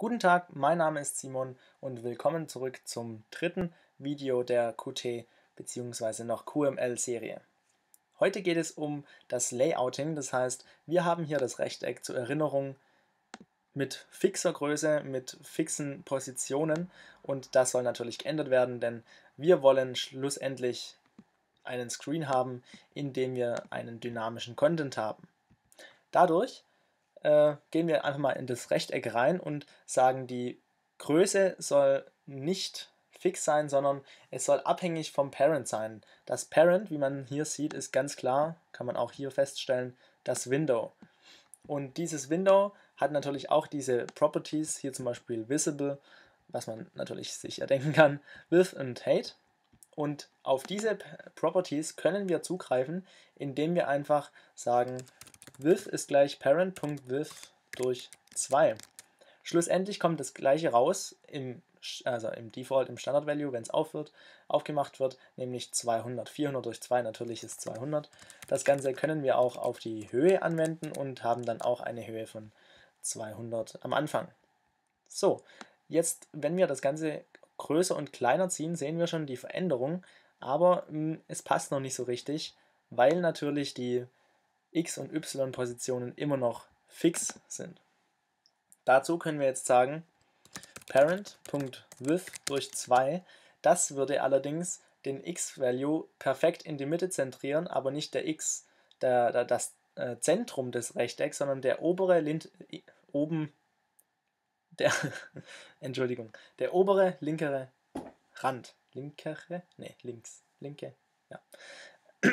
Guten Tag, mein Name ist Simon und willkommen zurück zum dritten Video der Qt bzw. noch QML-Serie. Heute geht es um das Layouting, das heißt, wir haben hier das Rechteck zur Erinnerung mit fixer Größe, mit fixen Positionen und das soll natürlich geändert werden, denn wir wollen schlussendlich einen Screen haben, in dem wir einen dynamischen Content haben. Dadurch äh, gehen wir einfach mal in das Rechteck rein und sagen, die Größe soll nicht fix sein, sondern es soll abhängig vom Parent sein. Das Parent, wie man hier sieht, ist ganz klar, kann man auch hier feststellen, das Window. Und dieses Window hat natürlich auch diese Properties, hier zum Beispiel Visible, was man natürlich sich erdenken kann, With und Hate. Und auf diese Properties können wir zugreifen, indem wir einfach sagen, with ist gleich parent.with durch 2. Schlussendlich kommt das gleiche raus im, also im Default, im Standard Value, wenn es auf aufgemacht wird, nämlich 200. 400 durch 2 natürlich ist 200. Das Ganze können wir auch auf die Höhe anwenden und haben dann auch eine Höhe von 200 am Anfang. So, jetzt, wenn wir das Ganze größer und kleiner ziehen, sehen wir schon die Veränderung, aber mh, hm, es passt noch nicht so richtig, weil natürlich die x- und y-Positionen immer noch fix sind. Dazu können wir jetzt sagen, parent.with durch 2, das würde allerdings den x-Value perfekt in die Mitte zentrieren, aber nicht der x, der, der das äh, Zentrum des Rechtecks, sondern der obere Lint, oben der Entschuldigung, der obere linkere Rand. Linkere? Ne, links. Linke. Ja.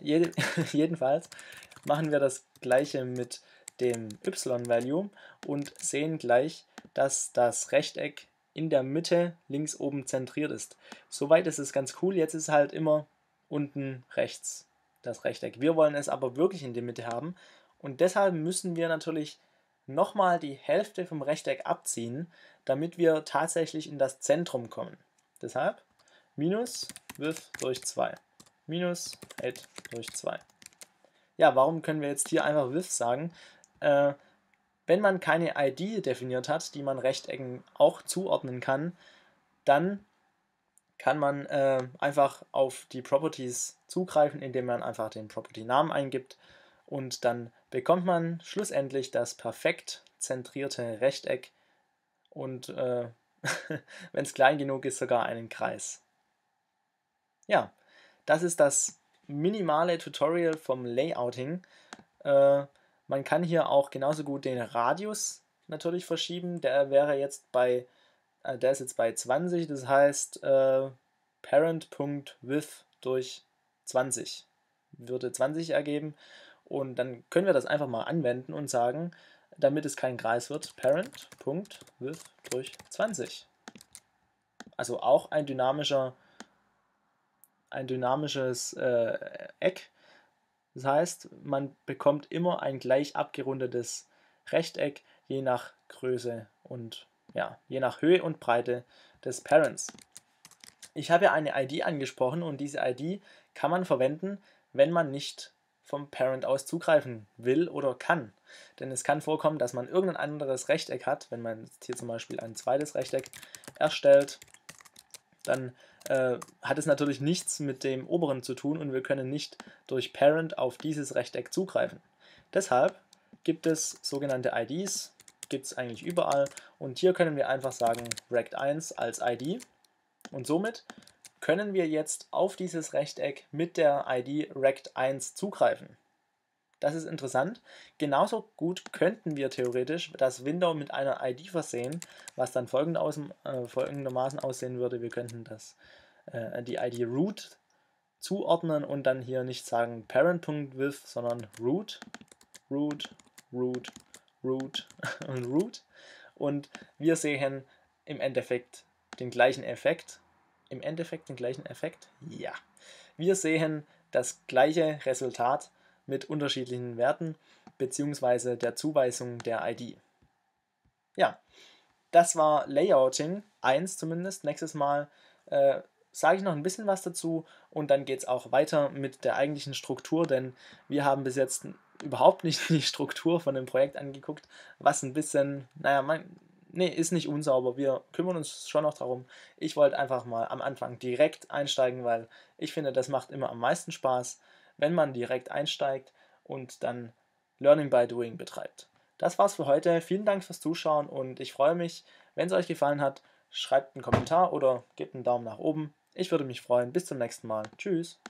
jedenfalls machen wir das gleiche mit dem y-Value und sehen gleich, dass das Rechteck in der Mitte links oben zentriert ist. Soweit ist es ganz cool, jetzt ist halt immer unten rechts das Rechteck. Wir wollen es aber wirklich in der Mitte haben und deshalb müssen wir natürlich nochmal die Hälfte vom Rechteck abziehen, damit wir tatsächlich in das Zentrum kommen. Deshalb minus with durch 2 minus add durch 2. Ja, warum können wir jetzt hier einfach with sagen? Äh, wenn man keine ID definiert hat, die man Rechtecken auch zuordnen kann, dann kann man äh, einfach auf die Properties zugreifen, indem man einfach den Property-Namen eingibt und dann bekommt man schlussendlich das perfekt zentrierte Rechteck und äh, wenn es klein genug ist, sogar einen Kreis. Ja, das ist das minimale Tutorial vom Layouting. Äh, man kann hier auch genauso gut den Radius natürlich verschieben. Der wäre jetzt bei, äh, der ist jetzt bei 20, das heißt äh, parent.width durch 20 würde 20 ergeben. Und dann können wir das einfach mal anwenden und sagen, damit es kein Kreis wird, parent.width durch 20. Also auch ein dynamischer ein dynamisches äh, Eck. Das heißt, man bekommt immer ein gleich abgerundetes Rechteck, je nach Größe und ja, je nach Höhe und Breite des Parents. Ich habe ja eine ID angesprochen und diese ID kann man verwenden, wenn man nicht vom Parent aus zugreifen will oder kann. Denn es kann vorkommen, dass man irgendein anderes Rechteck hat. Wenn man hier zum Beispiel ein zweites Rechteck erstellt, dann äh, hat es natürlich nichts mit dem oberen zu tun und wir können nicht durch Parent auf dieses Rechteck zugreifen. Deshalb gibt es sogenannte IDs, gibt es eigentlich überall und hier können wir einfach sagen rect1 als ID und somit können wir jetzt auf dieses Rechteck mit der ID rect1 zugreifen. Das ist interessant. Genauso gut könnten wir theoretisch das Window mit einer ID versehen, was dann äh, folgendermaßen aussehen würde. Wir könnten das, äh, die ID root zuordnen und dann hier nicht sagen parent.with, sondern root, root, root, root und root. Und wir sehen im Endeffekt den gleichen Effekt. Im Endeffekt den gleichen Effekt? Ja. Wir sehen das gleiche Resultat mit unterschiedlichen Werten bzw. der Zuweisung der ID. Ja, das war Layouting 1 zumindest. Nächstes Mal äh, sage ich noch ein bisschen was dazu und dann geht es auch weiter mit der eigentlichen Struktur, denn wir haben bis jetzt überhaupt nicht die Struktur von dem Projekt angeguckt, was ein bisschen, naja, man, nee, ist nicht unsauber. Wir kümmern uns schon noch darum. Ich wollte einfach mal am Anfang direkt einsteigen, weil ich finde, das macht immer am meisten Spaß, wenn man direkt einsteigt und dann Learning by Doing betreibt. Das war's für heute. Vielen Dank fürs Zuschauen und ich freue mich, wenn es euch gefallen hat, schreibt einen Kommentar oder gebt einen Daumen nach oben. Ich würde mich freuen. Bis zum nächsten Mal. Tschüss.